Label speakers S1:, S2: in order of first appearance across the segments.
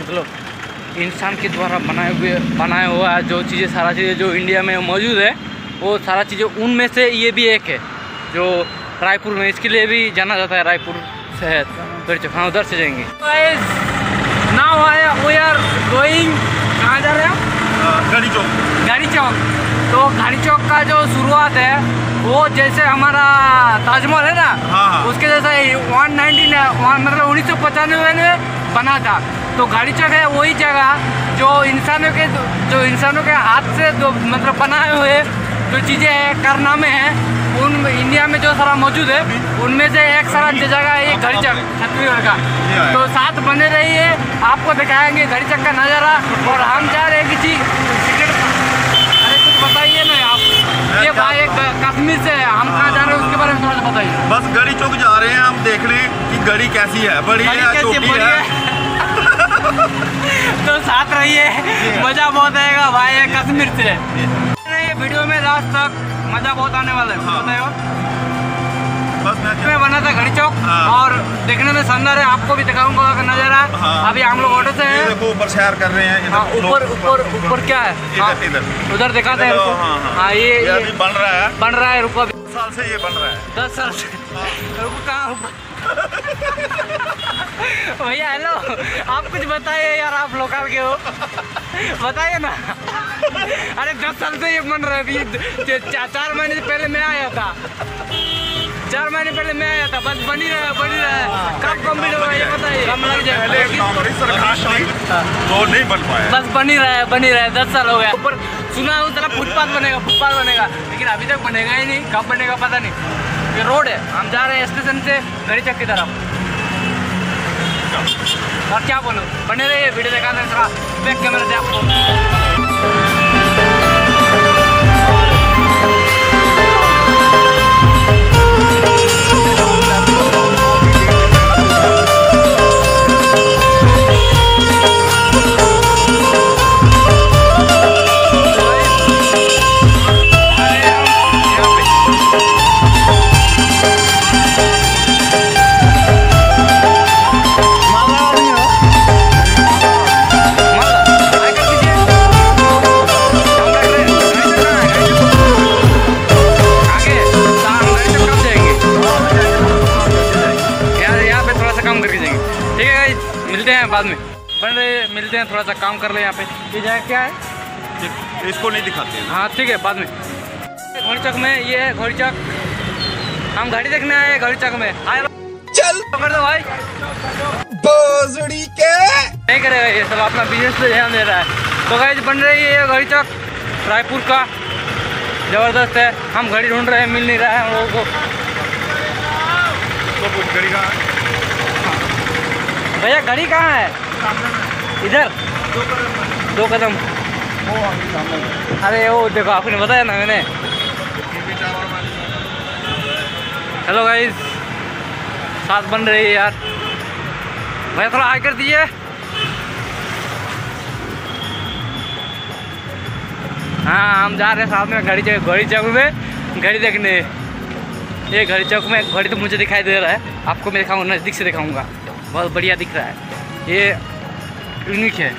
S1: मतलब इंसान के द्वारा बनाए हुए बनाया हुआ जो चीज़ें सारा चीज़ें जो इंडिया में मौजूद है वो सारा चीज़ें उनमें से ये भी एक है जो रायपुर में इसके लिए भी जाना जाता है रायपुर शहर। फिर हाँ उधर से जाएँगे। नाउ वी आर गोइंग कहाँ जा रहे हैं?
S2: गली चौक।
S1: गाड़ी चौक। तो गाड़ी चौक का जो शुरुआत है वो जैसे हमारा ताजमहल है ना
S2: हाँ, हाँ।
S1: उसके जैसा वन नाइनटीन मतलब उन्नीस सौ पचानवे में बना था। तो गाड़ी चौक है वही जगह जो इंसानों के जो इंसानों के हाथ से जो मतलब बनाए हुए जो चीज़ें हैं कारनामे हैं उन इंडिया में जो सारा मौजूद है उनमें से एक सारा जगह है ये घड़ी चौक छत्तीसगढ़ का। तो साथ बने रहिए आपको दिखाएँगे घड़ी चौक का नज़ारा और हम जा रहे हैं किसी अरे कुछ बताइए ना आप। ये भाई एक कश्मीर से है हम कहाँ जा रहे हैं उसके बारे में थोड़ा सा बताइए।
S2: बस गली चौक जा रहे हैं हम देखने कि गली कैसी है। बड़ी है छोटी है।
S1: है? मज़ा बहुत आएगा भाई ये कश्मीर से। ये। वीडियो में लास्ट तक मज़ा बहुत आने वाला है
S2: हाँ। बस मैं
S1: बना था घड़ी चौक
S2: हाँ।
S1: और देखने में शानदार है आपको भी दिखाऊँगा अगर नज़ारा
S2: हाँ।
S1: अभी हम लोग ऑटो से हैं।
S2: देखो ऊपर सैर कर रहे हैं
S1: हाँ ऊपर ऊपर। ऊपर क्या है? हाँ,
S2: इधर।
S1: उधर दिखाते हैं
S2: हाँ, हाँ।
S1: हाँ ये
S2: बन रहा है।
S1: बन रहा है रुको
S2: साल से ये बन रहा है।
S1: दस साल से। रुको कहाँ भैया हेलो। आप कुछ बताइए यार आप लोकल के हो। बताइए ना। अरे दस साल से ये बन रहा है चा- चार महीने से पहले मैं आया था। चार महीने पहले मैं आया था। बस बनी रहा है बनी रहा। है कब कंप्लीट होगा ये बताइए। कम लग जाएगा
S2: तो नहीं बन पाया।
S1: बस बनी रहा है बनी रहा। है दस साल हो गया ऊपर सुना है उस तरफ़ फुटपाथ बनेगा फुटपाथ बनेगा। लेकिन अभी तक बनेगा ही नहीं। कब बनेगा पता नहीं। ये रोड है। हम जा रहे हैं स्टेशन से गड़ी चक की तरफ़। और क्या बोलो? बने रहिए वीडियो देखा बैक कैमरा से आपको बाद में। बन रहे मिलते हैं थोड़ा सा काम कर ले यहाँ पे। ये जगह क्या है?
S2: इसको नहीं दिखाते हैं।
S1: हाँ ठीक है बाद में। घोड़ी चौक में ये है घोड़ी चौक हम गाड़ी देखने आए हैं घोड़ी चौक में। आए
S3: चल।
S1: पकड़ दो भाई।
S3: बोजड़ी के।
S1: नहीं करेगा ये सब अपना बिज़नेस पे ध्यान दे रहा है। तो गाइज़ बन रही है ये घड़ी चौक रायपुर का। ज़बरदस्त है। हम घड़ी ढूंढ रहे हैं मिल नहीं रहा है हम लोगों को।
S2: तो गली का
S1: भैया घड़ी कहाँ है? इधर। दो कदम। अरे वो देखो, आपने बताया ना मैंने। हेलो गाइज़ साथ बन रही है यार। भैया, थोड़ा हाई कर दीजिए। हाँ हम जा रहे हैं साथ में घड़ी चौक घड़ी चौक में। घड़ी देखने। ये घड़ी चौक में घड़ी तो मुझे दिखाई दे रहा है। आपको मैं दिखाऊँगा नज़दीक से दिखाऊँगा। बहुत बढ़िया दिख रहा है। ये यूनिक है।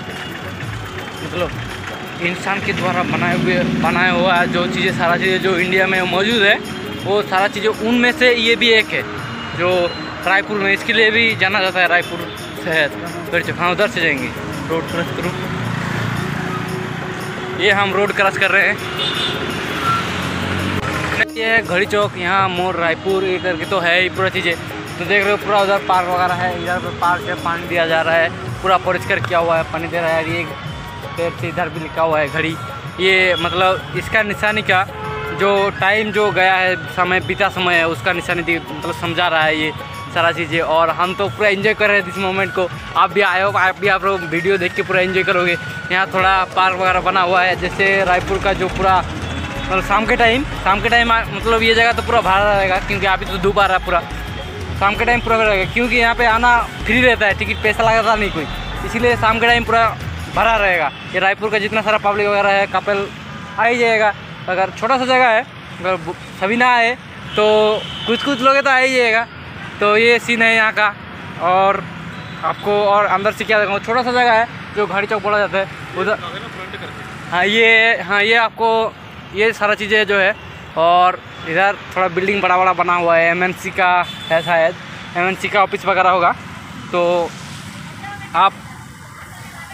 S1: मतलब इंसान के द्वारा बनाए हुए, बनाया हुआ जो चीज़ें, सारा चीज़ें जो इंडिया में मौजूद है, वो सारा चीज़ें उनमें से ये भी एक है। जो रायपुर में इसके लिए भी जाना जाता है, रायपुर शहर। फिर हाँ उधर से जाएँगे। रोड क्रॉस करूँ। ये हम रोड क्रॉस कर रहे हैं। ये है घड़ी चौक, यहाँ मोर रायपुर ये करके तो है ही पूरा चीज़ें। तो देख रहे हो पूरा उधर पार्क वगैरह है, इधर पे पार्क है, पानी दिया जा रहा है, पूरा परिष्कार किया हुआ है, पानी दे रहा है ये पेड़ से इधर भी लिखा हुआ है घड़ी। ये मतलब इसका निशानी का जो टाइम जो गया है, समय, बीता समय है, उसका निशानी मतलब समझा रहा है ये सारा चीज़ें, और हम तो पूरा एंजॉय कर रहे हैं इस मोमेंट को। आप भी आए हो, आप भी आप लोग वीडियो देख के पूरा एंजॉय करोगे। यहाँ थोड़ा पार्क वगैरह बना हुआ है, जैसे रायपुर का जो पूरा मतलब शाम के टाइम शाम के टाइम मतलब ये जगह तो पूरा भरा रहेगा, क्योंकि अभी तो धूप आ रहा है पूरा। शाम के टाइम पूरा रहेगा क्योंकि यहाँ पे आना फ्री रहता है टिकट पैसा लगाता नहीं कोई। इसीलिए शाम के टाइम पूरा भरा रहेगा। ये रायपुर का जितना सारा पब्लिक वगैरह है कपल आ ही जाएगा। अगर छोटा सा जगह है अगर सभी ना आए तो कुछ कुछ लोग तो आ ही जाएगा। तो ये सीन है यहाँ का। और आपको और अंदर से क्या दिखाऊँ छोटा सा जगह है जो घड़ी चौक बोला जाता है उधर हाँ ये हाँ ये आपको ये सारा चीज़ें जो है और इधर थोड़ा बिल्डिंग बड़ा बड़ा बना हुआ है एमएनसी का है शायद। एमएनसी का ऑफ़िस वगैरह होगा। तो आप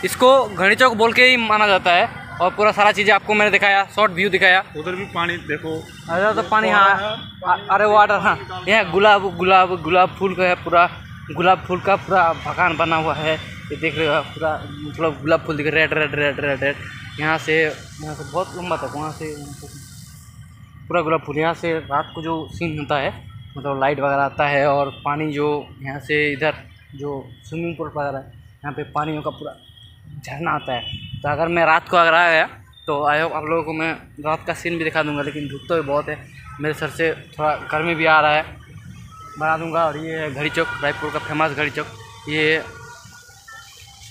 S1: इसको घड़ी चौक बोल के ही माना जाता है और पूरा सारा चीज़ें आपको मैंने दिखाया शॉर्ट व्यू दिखाया।
S2: उधर भी पानी देखो।
S1: अरे तो पानी हाँ। अरे वाटर हाँ। यह गुलाब गुलाब गुलाब फूल का है पूरा। गुलाब फूल का पूरा बगान बना हुआ है। ये देख रहे हो पूरा मतलब गुलाब फूल दिख रहा red red red red red यहाँ से यहाँ से बहुत लंबा तक वहाँ से पूरा गुलाब फूल। यहाँ से रात को जो सीन होता है मतलब लाइट वगैरह आता है और पानी जो यहाँ से इधर जो स्विमिंग पूल वगैरह है, यहाँ पे पानियों का पूरा झरना आता है। तो अगर मैं रात को अगर आ गया तो आई होप आप लोगों को मैं रात का सीन भी दिखा दूँगा, लेकिन धूप तो बहुत है। मेरे सर से थोड़ा गर्मी भी आ रहा है, बना दूँगा। और ये है घड़ी चौक, रायपुर का फ़ेमस घड़ी चौक। ये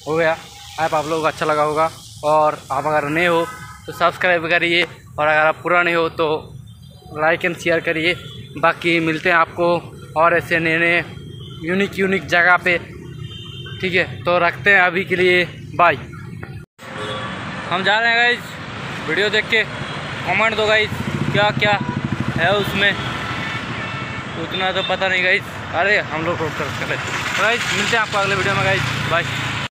S1: हो गया। ऐप आप लोगों को अच्छा लगा होगा। और आप अगर नए हो तो सब्सक्राइब करिए। और अगर आप पुराने हो तो लाइक एंड शेयर करिए। बाकी मिलते हैं आपको और ऐसे नए नए यूनिक यूनिक जगह पे। ठीक है तो रखते हैं अभी के लिए। बाय हम जा रहे हैं गाइज़ वीडियो देख के। कमेंट दो गाइज़ क्या क्या है उसमें। उतना तो पता नहीं गाइज़ अरे, हम लोग रोड कर गाइज़ मिलते हैं आपको अगले वीडियो में गाइज़ बाय